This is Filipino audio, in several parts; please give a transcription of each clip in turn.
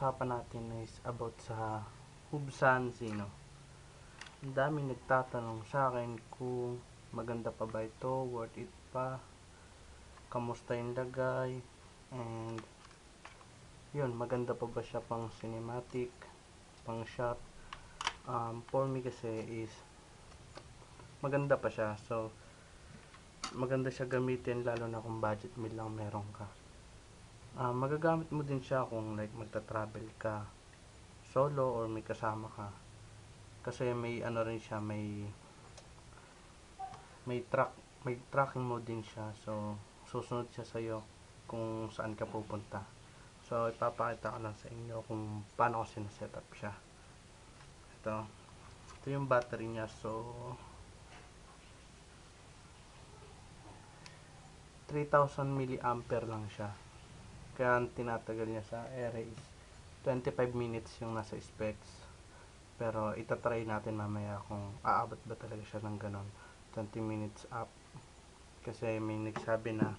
pag-uusapan natin is about sa Hubsan Sino. Ang daming nagtatanong sa akin kung maganda pa ba ito, worth it pa, kamusta yung lagay, and yun, maganda pa ba siya pang cinematic, pang shot. Um, for me kasi is maganda pa siya. So, maganda siya gamitin lalo na kung budget meal lang meron ka. Ah, magagamit mo din siya kung like magta-travel ka solo or may kasama ka. Kasi may ano rin siya, may may track, may tracking mode din siya. So, susunod siya sa iyo kung saan ka pupunta. So, ipapakita ko lang sa inyo kung paano ko sinasetup siya. Ito. Ito yung battery niya. So, 3,000 milliampere lang siya. Kaya ang tinatagal niya sa ere is 25 minutes yung nasa specs. Pero itatry natin mamaya kung aabot ba talaga siya ng ganon. 20 minutes up. Kasi may nagsabi na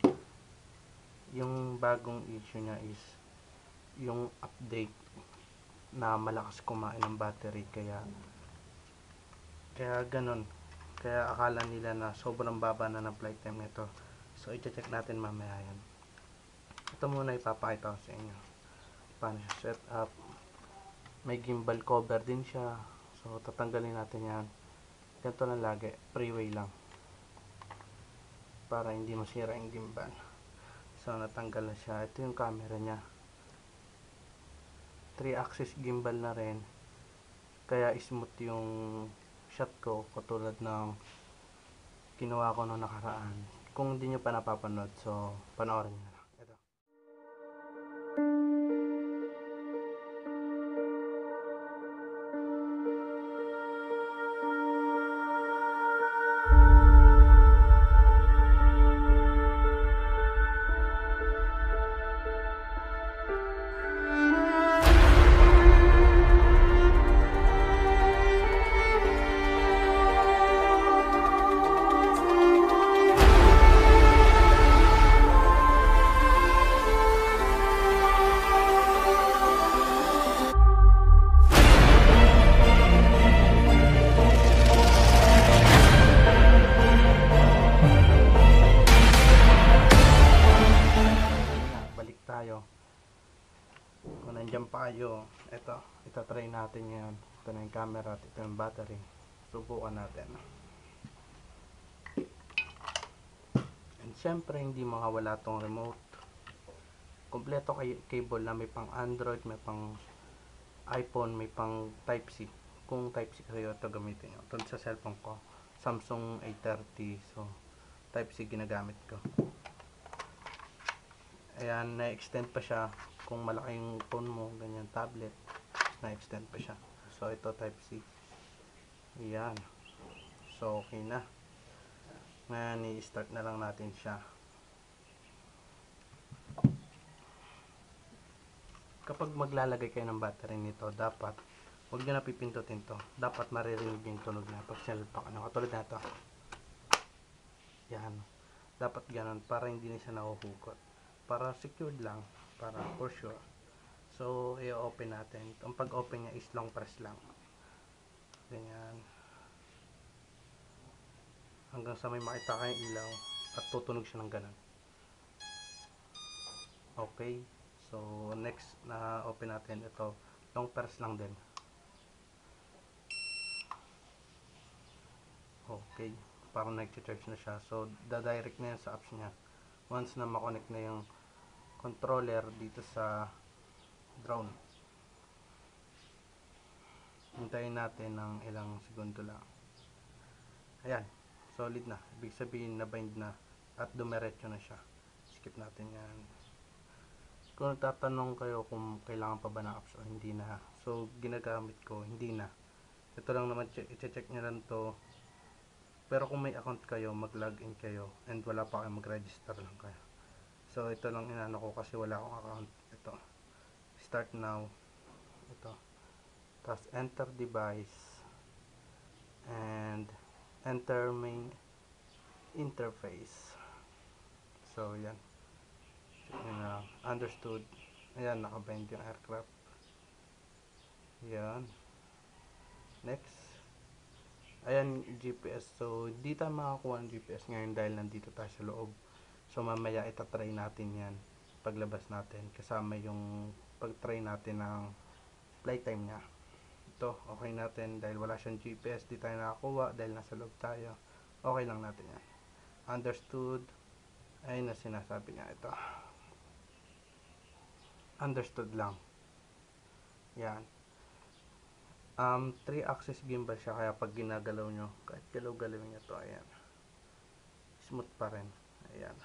yung bagong issue niya is yung update na malakas kumain ng battery kaya kaya ganon kaya akala nila na sobrang baba na ng flight time nito so i-check natin mamaya yan ito muna ipapakita ko sa inyo. Paano siya set up. May gimbal cover din siya. So tatanggalin natin yan. Ganito lang lagi. Freeway lang. Para hindi masira yung gimbal. So natanggal na siya. Ito yung camera niya. 3 axis gimbal na rin. Kaya smooth yung shot ko katulad ng ginawa ko noong nakaraan. Kung hindi nyo pa napapanood so panoorin nyo kayo ito, itatry natin yan ito na yung camera at ito yung battery. Subukan natin. And syempre hindi makawala tong remote. Kompleto kay cable na. May pang android may pang iphone may pang type C kung type C kayo ito gamitin nyo. Ito sa cellphone ko. Samsung a30 so type C ginagamit ko Ayan, na-extend pa siya. Kung malaki yung phone mo, ganyan, tablet, na-extend pa siya. So, ito type C. Ayan. So, okay na. Ngayon, i-start na lang natin siya. Kapag maglalagay kayo ng battery nito, dapat, huwag nyo na pipindutin to. Dapat maririnig yung tunog na pag sinalpak. Ano, katulad na ito. Yan. Dapat ganun, para hindi na siya nahuhugot para secured lang para for sure. So i-open natin. Ang pag-open niya is long press lang. Ganyan. Hanggang sa may makita kayong ilaw at tutunog siya ng ganun. Okay. So next na open natin ito long press lang din. Okay. Parang nag-charge na siya. So da-direct na yan sa apps niya once na makonect na yung controller dito sa drone. Hintayin natin ng ilang segundo lang. Ayan solid na. Ibig sabihin na bind na at dumiretso na siya. Skip natin yan. Kung tatanong kayo kung kailangan pa ba ng apps o hindi na. So ginagamit ko hindi na. Ito lang naman i-check nyo lang to pero kung may account kayo mag login kayo and wala pa kayo mag register lang kayo So, ito lang inano ko kasi wala akong account. Ito. Start now. Ito. Tapos, enter device. And, enter main interface. So, yan. Na. Understood. Ayan, nakabind yung aircraft. Yan. Next. Ayan, GPS. So, di tayo makakuha ng GPS ngayon dahil nandito tayo sa loob. So, mamaya itatry natin yan paglabas natin. Kasama yung pag-try natin ng flight time niya. Ito, okay natin dahil wala siyang GPS. Di tayo nakakuha dahil nasa loob tayo. Okay lang natin yan. Understood. Ayun na sinasabi niya ito. Understood lang. Yan. Um, 3 axis gimbal siya kaya pag ginagalaw nyo, kahit galaw-galaw niya to, ayan. Smooth pa rin. Ayan.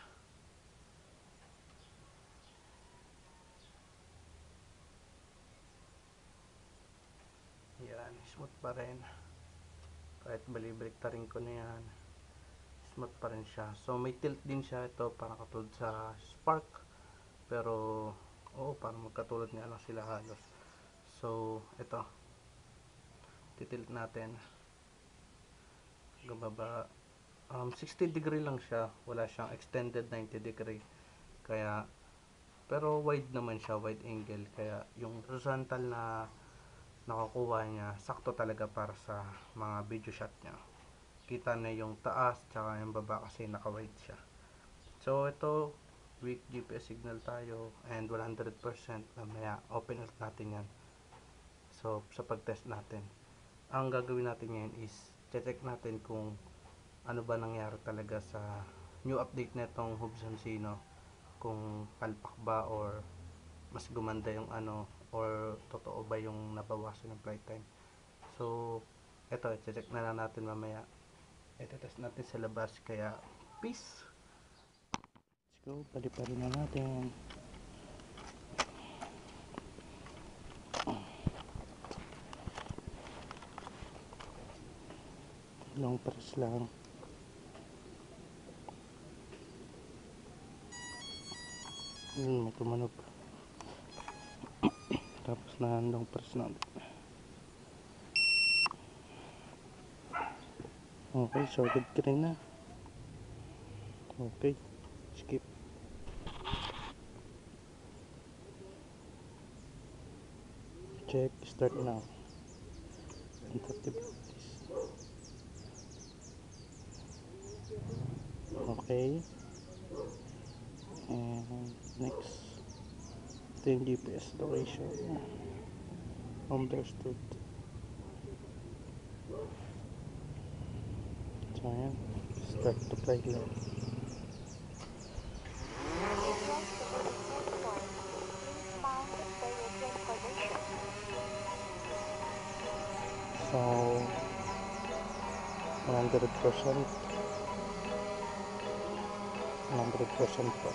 Yan, smooth pa rin. Kahit balibalik tarin ko na yan. Smooth pa rin siya. So, may tilt din siya ito para katulad sa Spark. Pero, oo, parang magkatulad nga lang sila halos. So, ito. Titilt natin. Gababa. Um, 60 degree lang siya. Wala siyang extended 90 degree. Kaya, pero wide naman siya, wide angle. Kaya, yung horizontal na nakukuha niya, sakto talaga para sa mga video shot niya. Kita na yung taas, tsaka yung baba kasi naka-wide siya. So, ito, weak GPS signal tayo, and 100%, mamaya, open natin yan. So, sa pag-test natin. Ang gagawin natin ngayon is, check natin kung ano ba nangyari talaga sa new update netong Hubsan Sino. Kung palpak ba or mas gumanda yung ano or totoo ba yung nabawasan ng flight time. So, eto, check na lang natin mamaya. Ito, test natin sa labas. Kaya, peace! Let's go, paliparin na natin. Long press lang. Yun, may tumanog. Tapos na long press natin. Okay, solid green na. Okay, skip. Check, start now. Activities. Okay. And next. Ito yung GPS location. Understood. So, ayan. Start to fly lang. So, 100%. 100% po.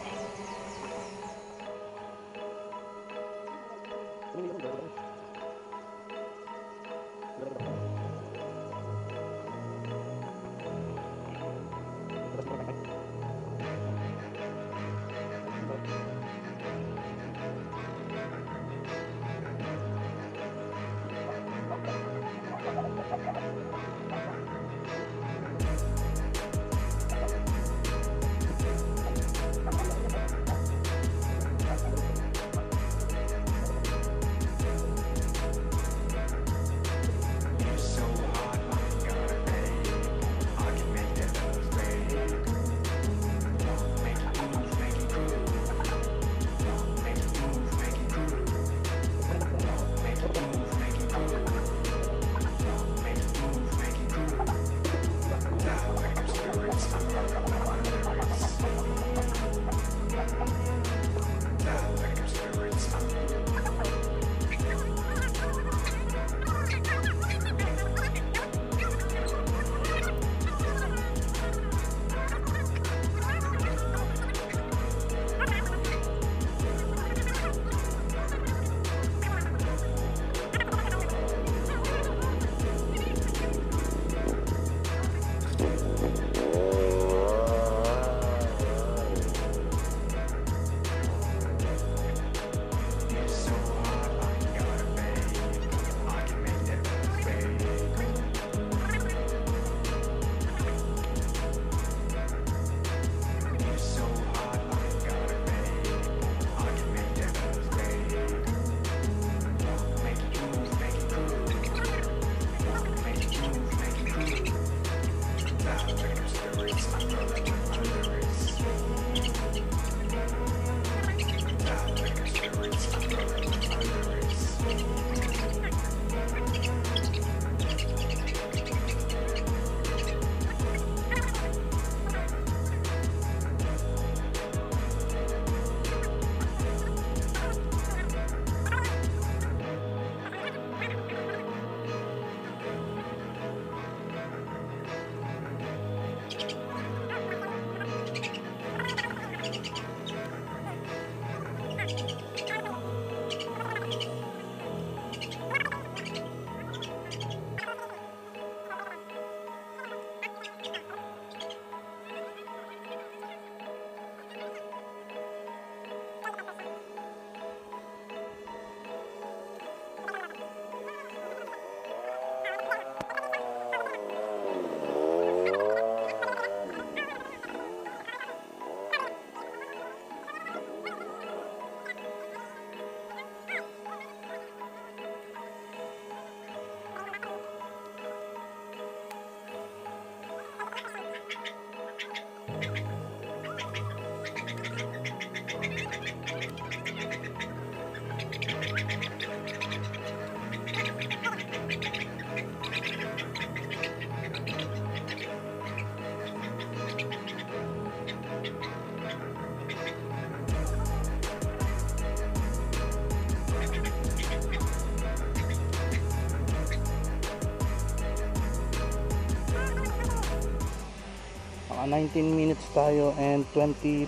Naka 19 minutes tayo and 20%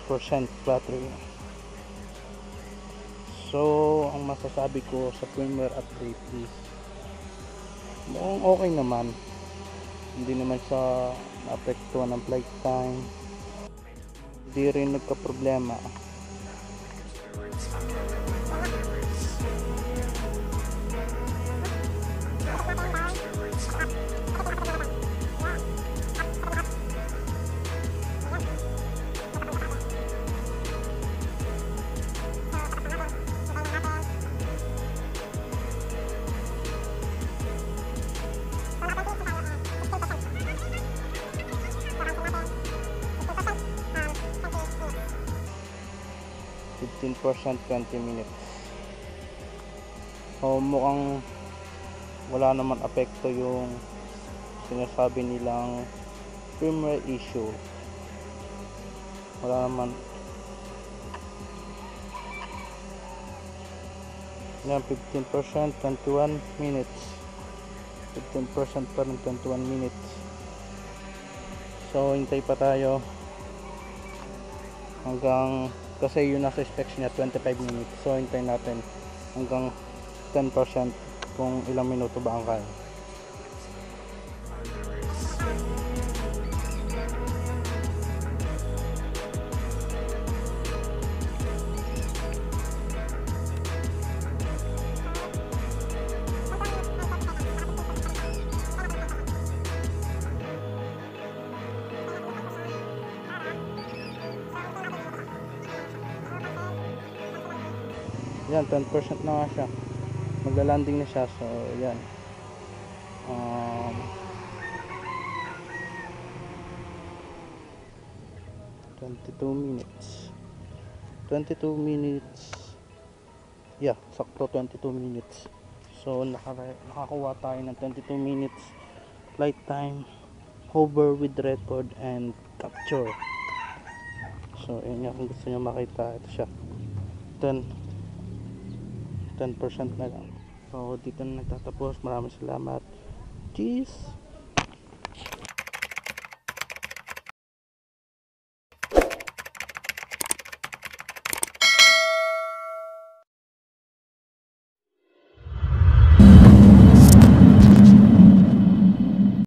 battery so ang masasabi ko sa firmware update is mukhang okay naman. Hindi naman sa naapektuhan ng flight time. Hindi rin nagka problema 20 minutes. So mukhang wala naman apekto yung sinasabi nilang firmware issue. Wala naman. Yan 15% 21 minutes. 15% pa rin 21 minutes. So hintay pa tayo hanggang kasi yung nasa specs niya 25 minutes. So hintayin natin hanggang 10% kung ilang minuto ba ang kaya yan 10% na nga siya magla-landing na siya so yan um, Twenty-two minutes. Twenty-two minutes. Yeah, sakto 22 minutes. So naka nakakuha tayo ng 22 minutes flight time, hover with record and capture. So yun nga kung gusto nyo makita, ito siya. 10 10% na lang. So dito na nagtatapos. Maraming salamat. Cheers!